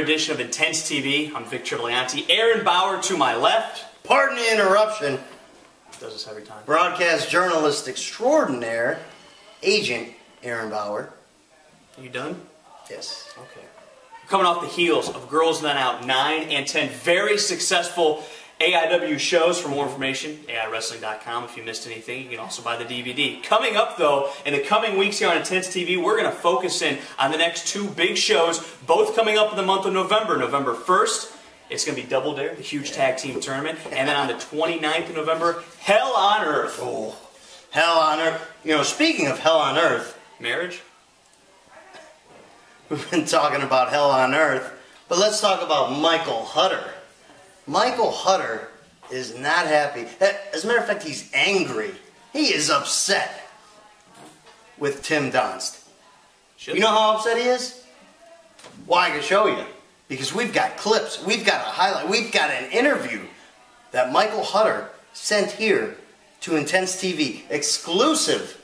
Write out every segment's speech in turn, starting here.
back to another edition of Intense TV. I'm Vic Travagliante. Aaron Bauer to my left. Pardon the interruption. Does this every time. Broadcast journalist extraordinaire, Agent Aaron Bauer. Are You done? Yes. Okay. Coming off the heels of Girls Night Out 9 and 10 very successful AIW shows. For more information, AIWrestling.com. If you missed anything, you can also buy the DVD. Coming up, though, in the coming weeks here on Intense TV, we're going to focus in on the next two big shows, both coming up in the month of November. November 1st, it's going to be Double Dare, the huge tag team tournament. And then on the 29th of November, Hell on Earth. Oh, hell on earth. You know, speaking of hell on earth, Marriage? we've been talking about hell on earth, but let's talk about Michael Hutter. Michael Hutter is not happy. As a matter of fact, he's angry. He is upset with Tim Donst. Should You know how upset he is? Well, I can show you. Because we've got clips, we've got a highlight, we've got an interview that Michael Hutter sent here to Intense TV, exclusive.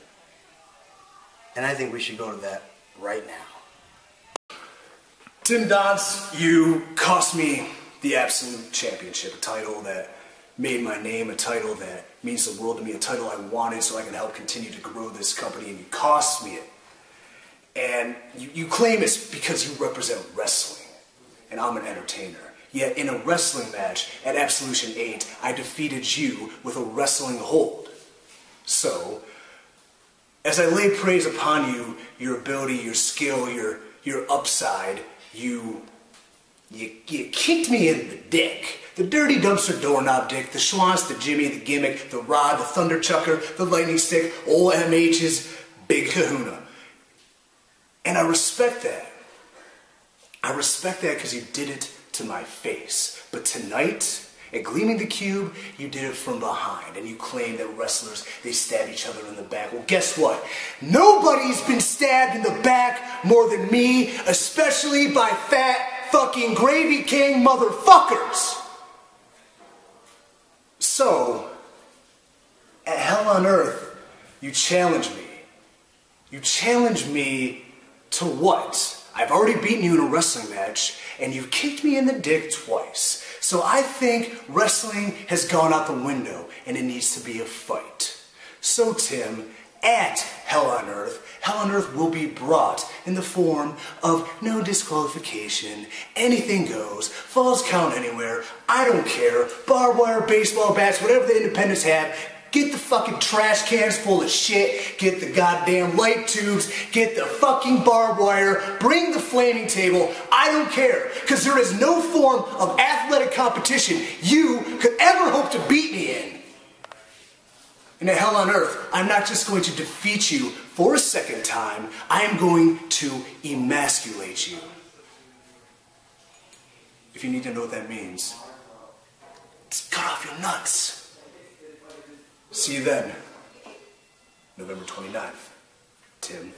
And I think we should go to that right now. Tim Donst, you cost me the Absolute Championship, a title that made my name, a title that means the world to me, a title I wanted so I can help continue to grow this company, and you cost me it. And you, you claim it's because you represent wrestling, and I'm an entertainer. Yet in a wrestling match at Absolution 8, I defeated you with a wrestling hold. So, as I lay praise upon you, your ability, your skill, your, your upside, you, you, you kicked me in the dick. The dirty dumpster doorknob dick, the schwanz, the jimmy, the gimmick, the rod, the thunder chucker, the lightning stick, old MH's big kahuna. And I respect that. I respect that because you did it to my face. But tonight, at Gleaming the Cube, you did it from behind, and you claim that wrestlers, they stab each other in the back. Well, guess what? Nobody's been stabbed in the back more than me, especially by fat fucking Gravy King motherfuckers. So, at Hell on Earth, you challenge me. You challenge me to what? I've already beaten you in a wrestling match, and you've kicked me in the dick twice. So I think wrestling has gone out the window, and it needs to be a fight. So, Tim, at Hell on Earth, Hell on Earth will be brought in the form of no disqualification, anything goes, falls count anywhere, I don't care, barbed wire, baseball bats, whatever the independents have, Get the fucking trash cans full of shit. Get the goddamn light tubes. Get the fucking barbed wire. Bring the flaming table. I don't care. Because there is no form of athletic competition you could ever hope to beat me in. And at hell on earth, I'm not just going to defeat you for a second time, I am going to emasculate you. If you need to know what that means, just cut off your nuts. See you then. November 29th. Tim.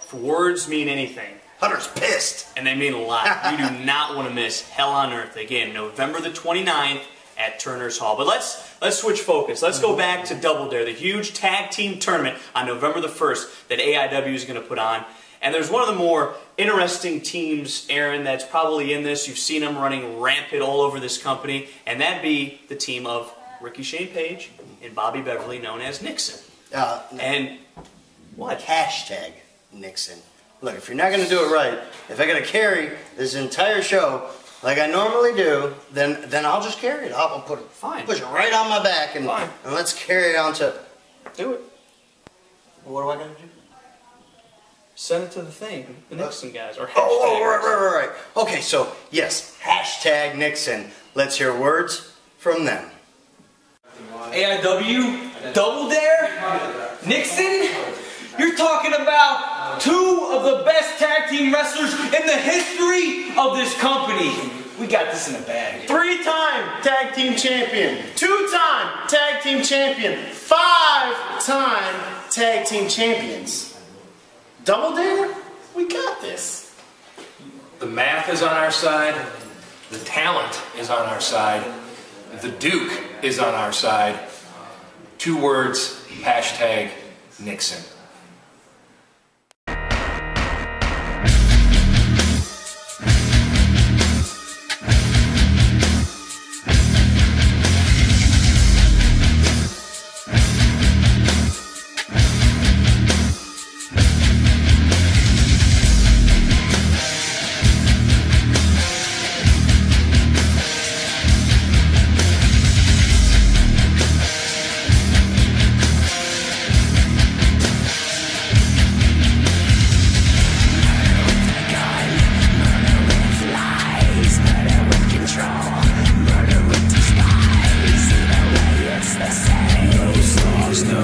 If words mean anything, Hutter's pissed. and they mean a lot. you do not want to miss Hell on Earth again, November the 29th at Turner's Hall. But let's let's switch focus. Let's go back to Double Dare, the huge tag team tournament on November the 1st that AIW is going to put on. And there's one of the more interesting teams, Aaron, that's probably in this. You've seen them running rampant all over this company, and that'd be the team of Ricky Shane Page and Bobby Beverly, known as Nixon. Uh, And what? Hashtag Nixon. Look, if you're not going to do it right, if I got to carry this entire show like I normally do, then then I'll just carry it. I'll, I'll put it, Fine. push it right on my back, and, Fine. and let's carry it on to. do it. What do I got to do? Send it to the thing, the Nixon guys, or hashtag. Oh, oh, right, right, right, right. Okay, so yes, hashtag Nixon. Let's hear words from them. AIW, Double Dare, Nixon. You're talking about two of the best tag team wrestlers in the history of this company. We got this in a bag. Three-time tag team champion, two-time tag team champion, five-time tag team champions. Double dare? We got this. The math is on our side. The talent is on our side. The Duke is on our side. Two words, hashtag Nixon.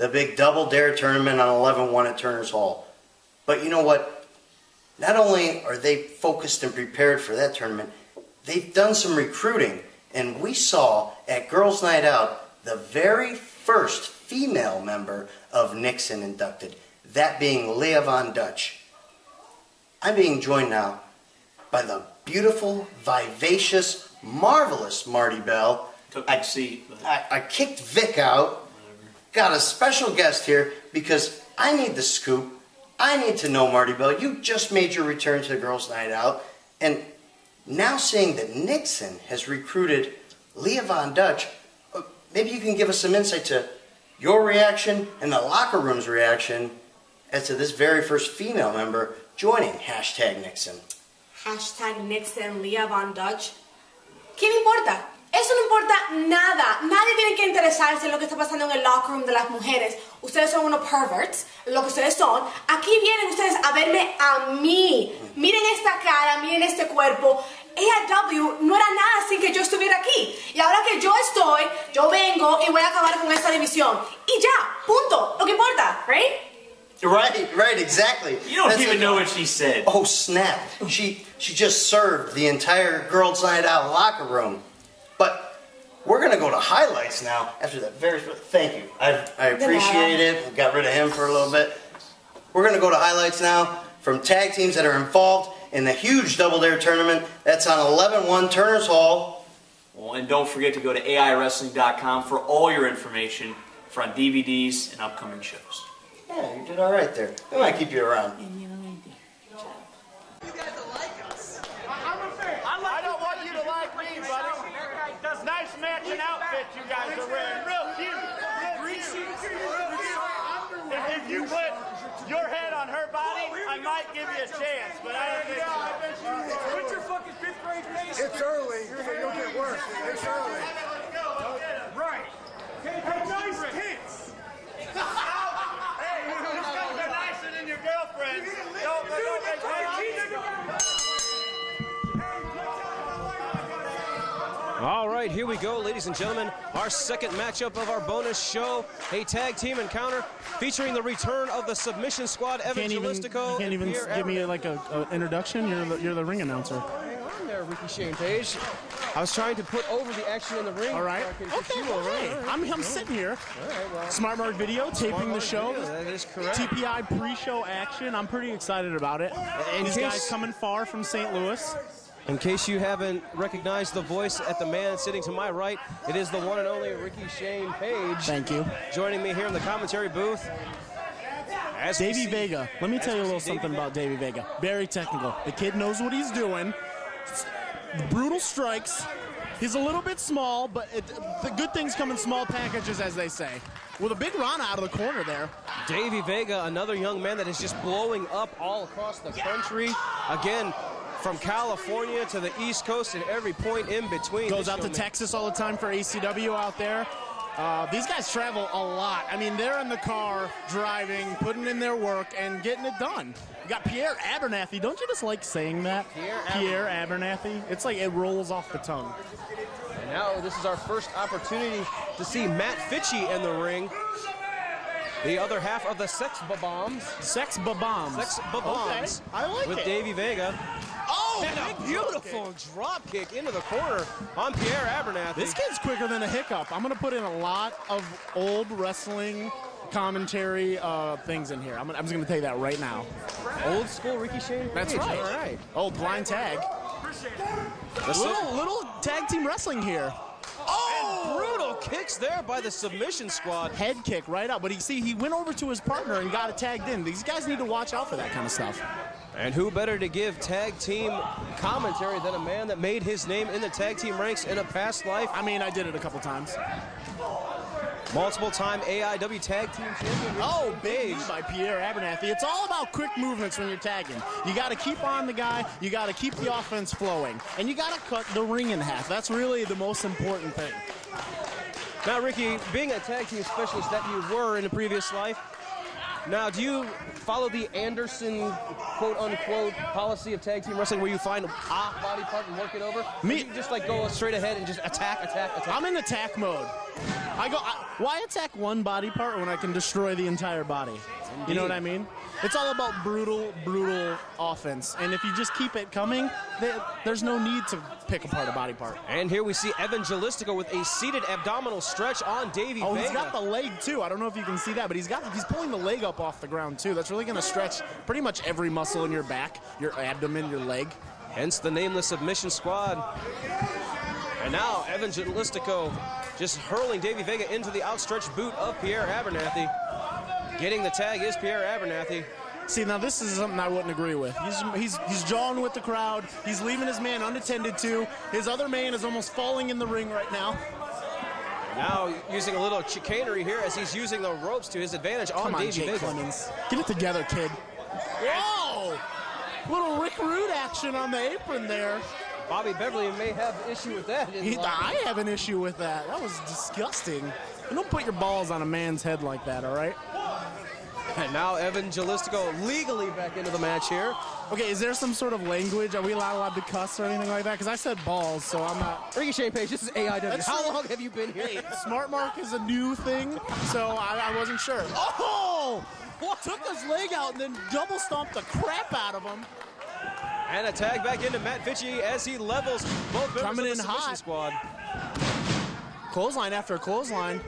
the big Double Dare tournament on 11-1 at Turner's Hall. But you know what? Not only are they focused and prepared for that tournament, they've done some recruiting. And we saw at Girls Night Out the very first female member of Nixon inducted, that being Leah Von Dutch. I'm being joined now by the beautiful, vivacious, marvelous Marti Belle. Took my seat. But I, I kicked Vic out. Got a special guest here because I need the scoop. I need to know, Marti Belle. You just made your return to the Girls' Night Out. And now seeing that Nixon has recruited Leah Von Dutch, uh, maybe you can give us some insight to your reaction and the locker room's reaction as to this very first female member joining hashtag Nixon. Hashtag Nixon, Leah Von Dutch. ¿Qué me importa? Eso no importa nada. Nadie que interesarse en lo que está pasando en el locker room de las mujeres. Ustedes son unos perverts, lo que ustedes son. Aquí vienen ustedes a verme a mí. Miren esta cara, miren este cuerpo. AIW no era nada sin que yo estuviera aquí. Y ahora que yo estoy, yo vengo y voy a acabar con esta división. Y ya, punto. Lo que importa, right? Right, right, exactly. you don't That's even like- know what she said. Oh snap! She she just served the entire girls' night out locker room. But we're gonna go to highlights now after that very. Thank you. I I appreciate it. We got rid of him for a little bit. We're gonna go to highlights now from tag teams that are involved in the huge Double Dare tournament. That's on 11-1 Turner's Hall. Well, and don't forget to go to AIWrestling.com for all your information for on DVDs and upcoming shows. Yeah, you did all right there. We might keep you around. I don't want you to like me, buddy. Nice matching outfit you guys are wearing. Real cute. Real cute. If, if you put your head on her body, I might give you a chance, but I don't think so. What's your fucking fifth grade face? It's early, so you'll get worse. It's early. right. Hey, hey, nice tits. All right, here we go, ladies and gentlemen. Our second matchup of our bonus show, a tag team encounter featuring the return of the submission squad, Evan can't even, you can't and even Pierre give me Everett. like a, a introduction. You're the, you're the ring announcer. Hang on there, Ricky Shane Page. I was trying to put over the action in the ring. All right. so I can put Okay. you over. Hey, All right. I'm I'm sitting here. All right, well, Smart Mark Video taping the show. Video, that is correct. TPI pre-show action. I'm pretty excited about it. In These case- guys coming far from St. Louis. In case you haven't recognized the voice at the man sitting to my right, it is the one and only Ricky Shane Page. Thank you. Joining me here in the commentary booth. As Davey Vega. Let me tell you a little see Davey something about Davey Vega. Very technical. The kid knows what he's doing. Brutal strikes. He's a little bit small, but it, the good things come in small packages, as they say. With a big run out of the corner there. Davey Vega, another young man that is just blowing up all across the country. Again, from California to the East Coast and every point in between. Goes out to man- Texas all the time for ACW out there. Uh, these guys travel a lot. I mean, they're in the car driving, putting in their work, and getting it done. You got Pierre Abernathy. Don't you just like saying that? Pierre Abernathy. It's like it rolls off the tongue. And now this is our first opportunity to see Matt Fitchett in the ring. the other half of the Sex Bombs. Sex Bombs. Sex Bombs. Okay, I like with it. Davey Vega. Oh, and a beautiful drop kick into the corner on Pierre Abernathy. This kid's quicker than a hiccup. I'm going to put in a lot of old wrestling commentary uh, things in here. I'm, gonna, I'm just going to tell you that right now. Old school Ricky Shane. That's right. All right. Oh, blind tag. The Little, little tag team wrestling here. Oh! brutal kicks there by the submission squad. Head kick right up. But he see he went over to his partner and got it tagged in. These guys need to watch out for that kind of stuff. And who better to give tag team commentary than a man that made his name in the tag team ranks in a past life? I mean, I did it a couple times. Multiple time AIW tag team champion. Oh, big by Pierre Abernathy. It's all about quick movements when you're tagging. You got to keep on the guy, you got to keep the offense flowing, and you got to cut the ring in half. That's really the most important thing. Now, Ricky, being a tag team specialist that you were in a previous life, now do you follow the Anderson quote unquote policy of tag team wrestling where you find a body part and work it over? Me- you just like go straight ahead and just attack, attack, attack. I'm in attack mode. I go. I, why attack one body part when I can destroy the entire body? You know what I mean? It's all about brutal, brutal offense, and if you just keep it coming, there- there's no need to pick apart a body part. And here we see Evan Gellistico with a seated abdominal stretch on Davey Oh, Vega. he's got the leg too. I don't know if you can see that, but he's got he's pulling the leg up off the ground too. That's really going to stretch pretty much every muscle in your back, your abdomen, your leg. Hence the nameless submission squad. And now Evan Gellistico just hurling Davey Vega into the outstretched boot of Pierre Abernathy. Getting the tag is Pierre Abernathy. See, now this is something I wouldn't agree with. He's he's he's jawing with the crowd. He's leaving his man unattended to. His other man is almost falling in the ring right now. Now using a little chicanery here as he's using the ropes to his advantage on Come on, Davey Jake Vega. Clemens. Get it together, kid. Whoa! Little Rick Rude action on the apron there. Bobby Beverly may have an issue with that. He, I have an issue with that. That was disgusting. Don't put your balls on a man's head like that, all right? And now Evan Gellistico legally back into the match here. Okay, is there some sort of language? Are we allowed, allowed to cuss or anything like that? Because I said balls, so I'm not. Ricky Shane Page, this is AIW. That's How true. long have you been here? Hey, Smart Mark is a new thing, so I, I wasn't sure. Oh! Took his leg out and then double stomped the crap out of him. And a tag back into Matt Fitchett as he levels both members Coming of in the submission hot. squad. Clothesline after clothesline.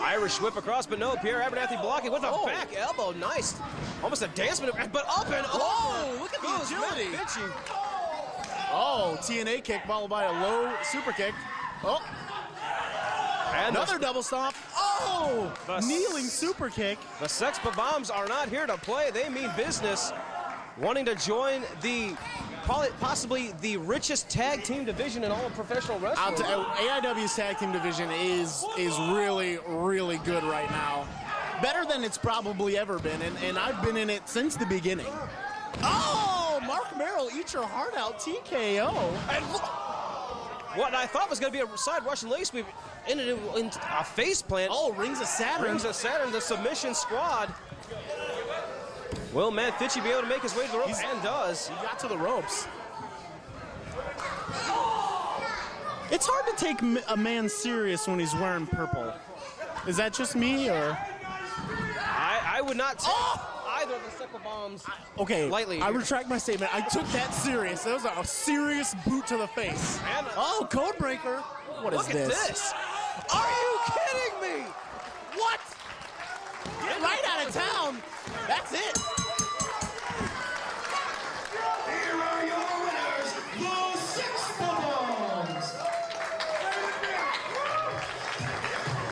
Irish whip across, but no, Pierre Abernathy blocking with a Oh. back elbow. Nice. Almost a dance maneuver, but up and oh, over. Whoa, look at the agility. Oh, TNA kick followed by a low super kick. Oh, And another double stomp. Oh, The- kneeling super kick. The Sex Bombs are not here to play. They mean business. Wanting to join the possibly the richest tag team division in all of professional wrestling. tell AIW's tag team division is is really really good right now. Better than it's probably ever been, and, and I've been in it since the beginning. Oh, Mark Merrill, eat your heart out, TKO. And look, what I thought was going to be a side Russian leg sweep ended in a face plant. Oh, rings of Saturn. Rings of Saturn, the submission squad. Will Matt Fitchett be able to make his way to the ropes? He's- and does. He got to the ropes. It's hard to take a man serious when he's wearing purple. Is that just me, or I, I would not take oh! either of the Sex Bombs okay? lightly. I retract my statement. I took that serious. That was a serious boot to the face. And- Oh, code breaker. What is Look at this? this. Are you kidding me? What? Get right out of town. That's it.